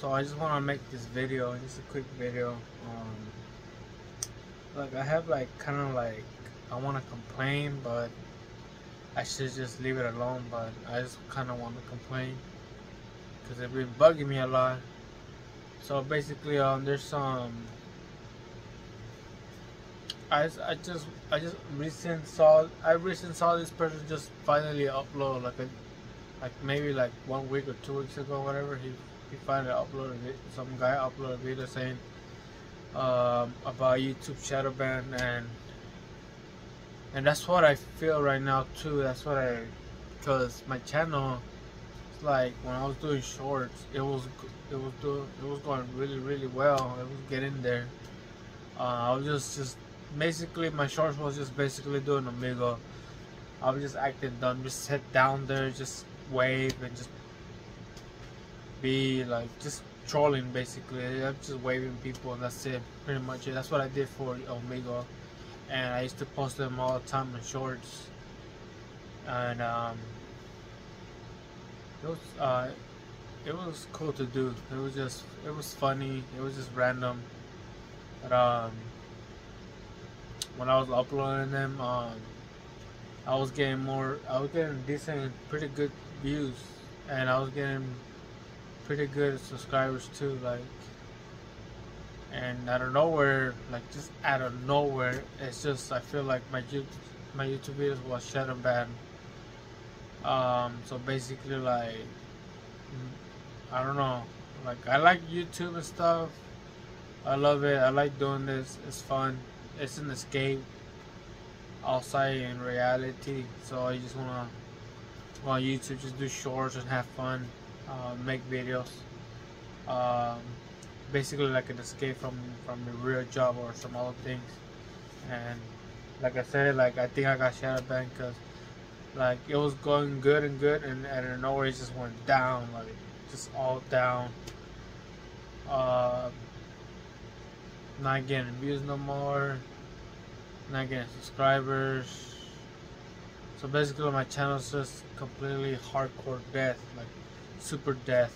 so I just want to make this video, just a quick video. Um, like I have like kind of like I want to complain, but I should just leave it alone. But I just kind of want to complain because it's been bugging me a lot. So basically, um, there's some. I, I just I just recent saw I recently saw this person just finally upload like a like maybe like one week or two weeks ago whatever he he finally uploaded some guy uploaded a video saying um, about YouTube shadow ban and and that's what I feel right now too that's what I because my channel like when I was doing shorts it was it was doing it was going really really well it was getting there uh, I was just just basically my shorts was just basically doing Omegle. I was just acting dumb, just sit down there, just wave and just be like just trolling basically. I'm just waving people and that's it. Pretty much it. That's what I did for Omegle, And I used to post them all the time in shorts. And um it was uh it was cool to do. It was just it was funny, it was just random. But um when I was uploading them, um, I was getting more, I was getting decent, pretty good views, and I was getting pretty good subscribers too, like, and out of nowhere, like just out of nowhere, it's just I feel like my my YouTube videos was shadow banned. Um, so basically, like, I don't know, like I like YouTube and stuff. I love it. I like doing this. It's fun it's an escape outside in reality. So I just wanna on YouTube, just do shorts and have fun, uh, make videos. Um, basically like an escape from from the real job or some other things. And like I said, like I think I got shadow banned because like it was going good and good, and out of nowhere it just went down, like just all down. Uh, not getting views no more, not getting subscribers. So basically my channel is just completely hardcore death, like super death.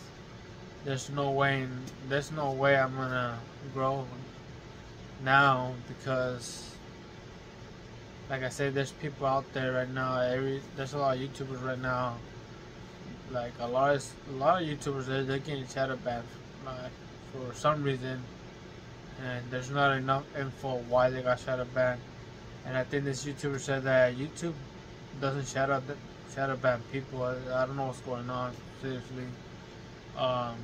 There's no way, there's no way I'm gonna grow now because like I said, there's people out there right now. Every there's a lot of YouTubers right now. Like a lot of a lot of YouTubers, they're, they're getting shadow banned like, for some reason and there's not enough info why they got shadow banned. And I think this YouTuber said that YouTube doesn't shadow ban people. I, I don't know what's going on. Seriously, um,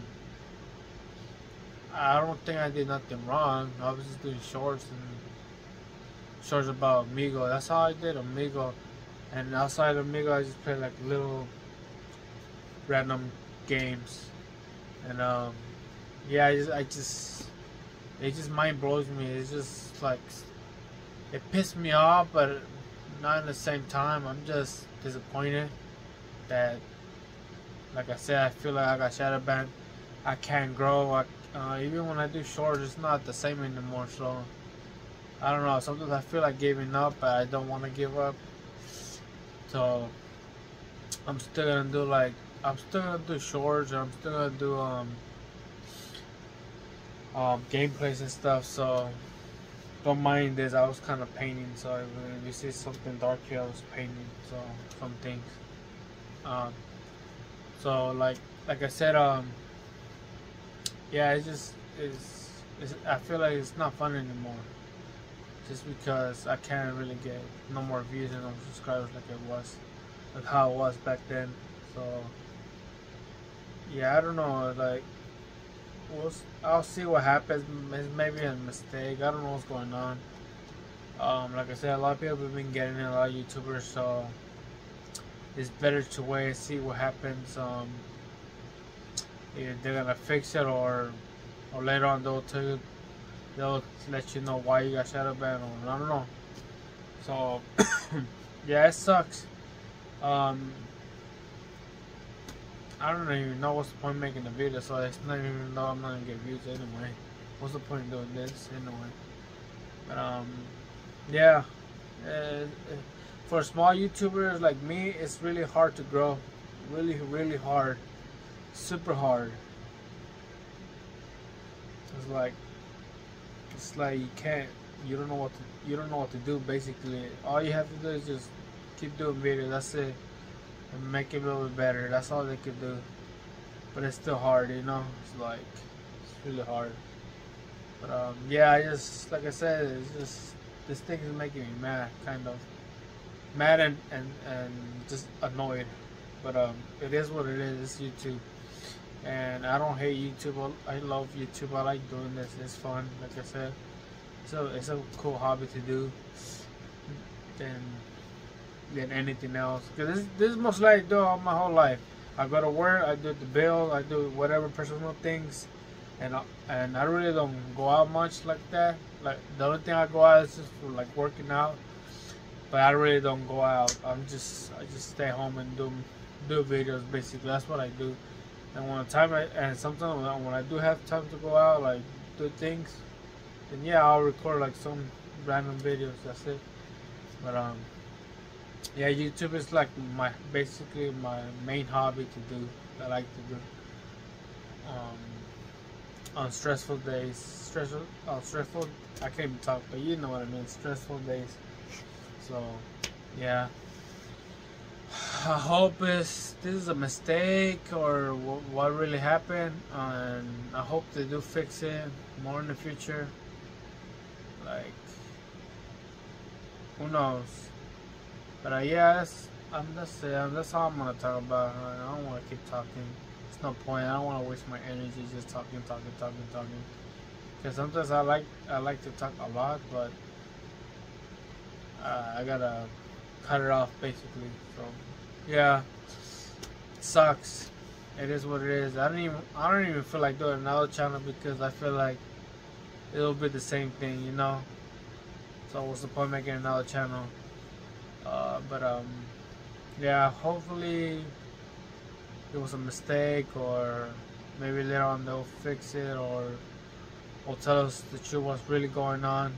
I don't think I did nothing wrong. I was just doing shorts and shorts about Omegle. That's how I did Omegle. And outside of Omegle, I just played like little random games. And um, yeah, I just I just it just mind blows me. It's just like it pissed me off, but not at the same time. I'm just disappointed that, like I said, I feel like I got shadow banned. I can't grow. I, uh, even when I do shorts, it's not the same anymore. So I don't know. Sometimes I feel like giving up, but I don't want to give up. So I'm still gonna do like I'm still gonna do shorts. I'm still gonna do um um, gameplays and stuff. So don't mind this. I was kind of painting, so if you see something dark here, I was painting. So some things. Um, so like like I said, um, yeah, it's just it's, it's I feel like it's not fun anymore. Just because I can't really get no more views and no subscribers like it was, like how it was back then. So yeah, I don't know, like we'll, I'll see what happens. It's maybe a mistake. I don't know what's going on. Um, like I said, a lot of people have been getting it, a lot of YouTubers, so it's better to wait and see what happens. Um, either they're gonna fix it or or later on they'll tell you, they'll let you know why you got shadow banned or I don't know. So yeah, it sucks. Um, I don't even know what's the point making the video, so it's not even though I'm not gonna get views anyway. What's the point doing this anyway? But um, yeah, uh, for small YouTubers like me, it's really hard to grow. Really, really hard. Super hard. It's like it's like you can't you don't know what to you don't know what to do basically. All you have to do is just keep doing videos, that's it. And make it a little bit better. That's all they could do. But it's still hard, you know? It's like it's really hard. But um yeah, I just like I said, it's just this thing is making me mad, kind of. Mad and, and, and just annoyed. But um it is what it is, it's YouTube and I don't hate YouTube. I love YouTube. I like doing this. It's fun, like I said. So it's a cool hobby to do than than anything else. Cause this this is most likely do all my whole life. I go to work. I do the bill. I do whatever personal things, and I, and I really don't go out much like that. Like the only thing I go out is just for like working out. But I really don't go out. I'm just I just stay home and do do videos basically. That's what I do. And when time I, and sometimes when I, when I do have time to go out, like do things, then yeah, I'll record like some random videos. That's it. But um, yeah, YouTube is like my basically my main hobby to do. I like to do. Um, on stressful days, stressful, stressful. I can't even talk, but you know what I mean. Stressful days. So, yeah. I hope this this is a mistake or what really happened, and I hope they do fix it more in the future. Like, who knows? But uh, yeah, that's, I'm that's it. That's all I'm gonna talk about. I don't want to keep talking. It's no point. I don't want to waste my energy just talking, talking, talking, talking. Because sometimes I like I like to talk a lot, but uh, I gotta cut it off basically. So yeah, it sucks. It is what it is. I don't even I don't even feel like doing another channel because I feel like it'll be the same thing, you know. So what's the point making another channel? Uh, but um, yeah, hopefully it was a mistake or maybe later on they'll fix it or will tell us the truth what's really going on.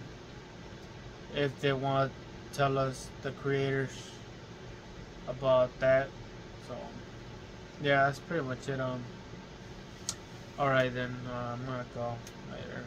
If they want to tell us the creators about that so yeah that's pretty much it um. All right then uh, i'm gonna go later